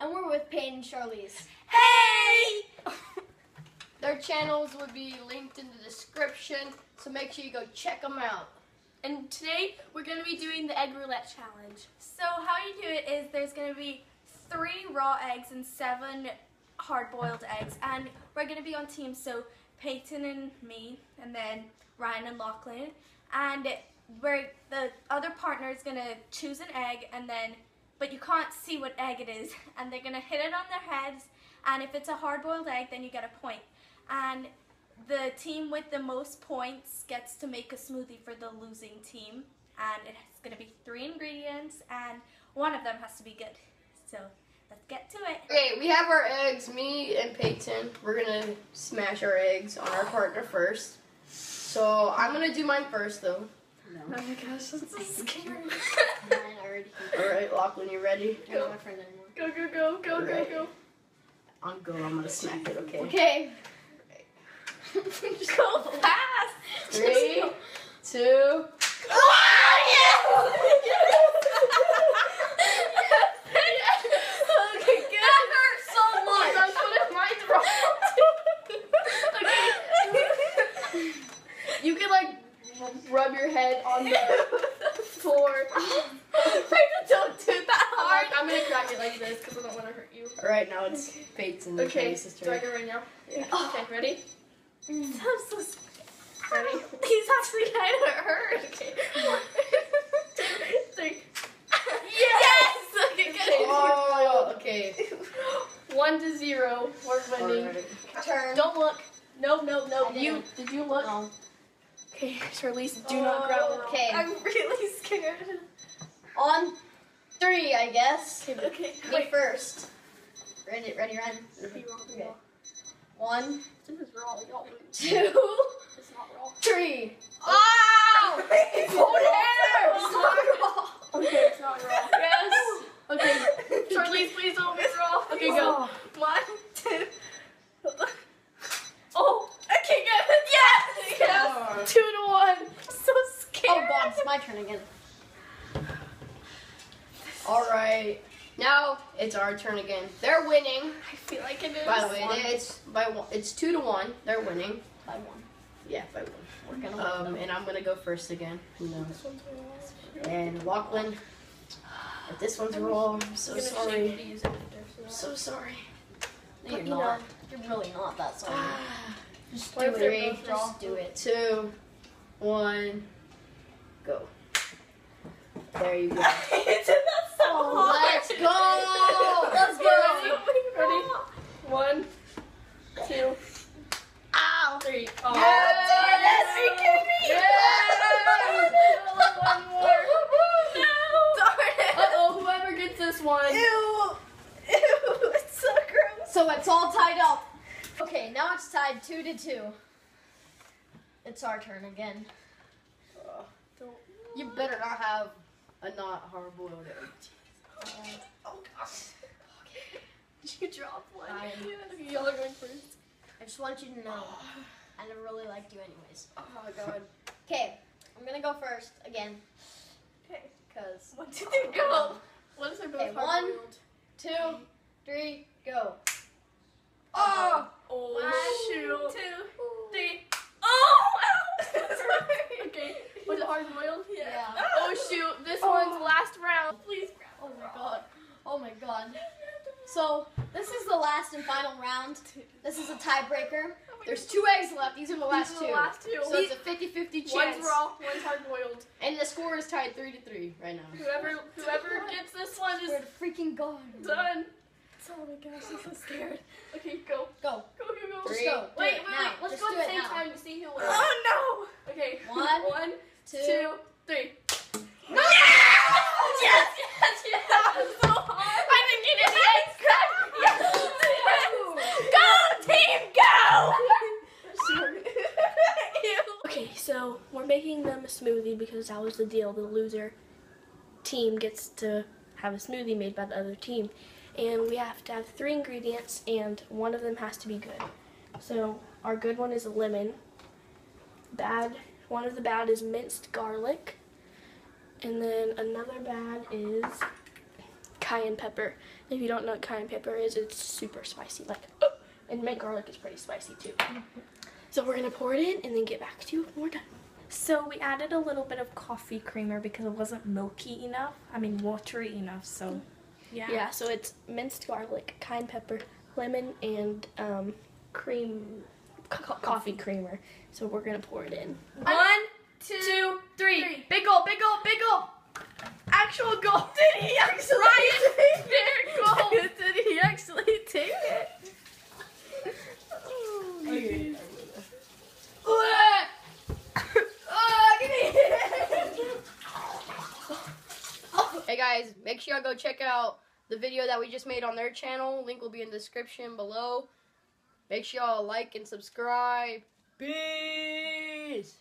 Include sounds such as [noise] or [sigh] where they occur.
and we're with Peyton and Charlize. Hey! [laughs] Their channels will be linked in the description, so make sure you go check them out. And today we're going to be doing the egg roulette challenge. So how you do it is there's going to be three raw eggs and seven hard-boiled eggs, and we're going to be on teams. So Peyton and me, and then Ryan and Lachlan, and where the other partner is going to choose an egg, and then but you can't see what egg it is, [laughs] and they're to hit it on their heads, and if it's a hard-boiled egg, then you get a point. And the team with the most points gets to make a smoothie for the losing team. And it's to be three ingredients, and one of them has to be good. So let's get to it. Okay, we have our eggs. Me and Peyton, we're gonna smash our eggs on our partner first. So I'm gonna do mine first, though. Oh my gosh, that's so scary. [laughs] All right, Lachlan, you ready? You're not my friend anymore. go, go, go, go, go, Alright. go. On go. I'm gonna smack it. Okay. Okay. Just [laughs] go fast. Three, two. okay, good. That hurt so much. That's what it might wrong. okay. You can like rub your head on the floor. don't do that hard. I'm gonna crack it like this because I don't want to hurt you. All right, now it's Peyton. Okay, sister. do I go right now? Yeah. Okay, ready? Mm. I'm so scared. Ready? He's actually kind of hurt. Okay. One, [laughs] two, three. Yes! [laughs] Okay, good. Oh, okay. [laughs] One to zero. We're winning. Alright. Turn. Don't look. No, no, no. You didn't. you look? No. Okay, Charlize, do not grab the roll. Okay. I'm really scared. On three, I guess. Okay, Okay, Me wait. first. Ready, ready, run. be wrong, Okay. One, This is raw. Y'all two, It's not raw. three. Oh. Oh! [laughs] Ow! Okay, it's not raw. [laughs] Yes. Okay, [laughs] Charlize, please don't be raw. Okay, go. One, two. Oh, I can't good. Yes! Yes! Oh. Two to one. So oh, scared. Oh God, it's my turn again. All right. Now it's our turn again. They're winning. I feel like it is. By the way, it's by one. It's two to one. They're winning. By one. Yeah, by one. We're gonna win. Um, and I'm gonna go first again. Who knows? This one's raw. And Lachlan. If this one's wrong, I'm so sorry. shake these. I'm So. so sorry. No, you're you not. You're really not that sorry. Just do if they're it. Just do it. Two, one, go. There you go. [laughs] It's not so hard. Let's go. Let's go. Ready? One, two, Ow. three. Oh. Yes! Are you kidding me? Yes! One more. Darn it. Uh oh, whoever gets this one. Ew. Ew. It's so gross. So it's all tied up. Okay, now it's tied two to two. It's our turn again. You better not have a not hard boiled Oh gosh. Did you drop one. I- [laughs] Okay, y'all are going first. I just want you to know, I never really liked you anyways. Oh my god. Okay, I'm gonna go first again. Okay. Cause One, two, three, go. What is our both Okay, one. two, three, go. Oh. Oh, One, shoot. two, three. Oh! [laughs] Okay, was it hard boiled? Yeah. Oh shoot, this Oh. one's last round. Please Oh my god. Oh my god. So this is the last and final round. This is a tiebreaker. There's two eggs left. These are the last These are two. the last two. So it's a 50-50 chance. One's raw, one's hard boiled. And the score is tied three to three right now. Whoever whoever gets this one is Swear to freaking god. done. Oh my gosh, I'm so scared. Okay, go. Go. Go, go, go. Three. Just go. Do Wait, it wait, wait. Let's Just go at the same now. time to see who wins. Oh no! Okay. One, [laughs] One, two. two, three. no! Yes! Yes! Yes! That was so hard. I didn't get any eggs cracked. Yes! Go, team, go! okay, so we're making them a smoothie because that was the deal. The loser team gets to have a smoothie made by the other team. And we have to have three ingredients, and one of them has to be good. So our good one is a lemon. Bad, one of the bad is minced garlic. And then another bad is cayenne pepper. If you don't know what cayenne pepper is, it's super spicy. Like, oh, and mint garlic is pretty spicy too. So we're gonna pour it in and then get back to you when we're done. So we added a little bit of coffee creamer because it wasn't milky enough. I mean watery enough. So yeah. Yeah, so it's minced garlic, cayenne pepper, lemon, and um, cream, co- coffee creamer. So we're gonna pour it in. One, two, three. Big gulp, big gulp, big gulp. Actual gulp. [laughs] Did he actually take it? Gulp. Did he actually take it? Hey guys, make sure y'all go check out the video that we just made on their channel. Link will be in the description below. Make sure y'all like and subscribe. Peace.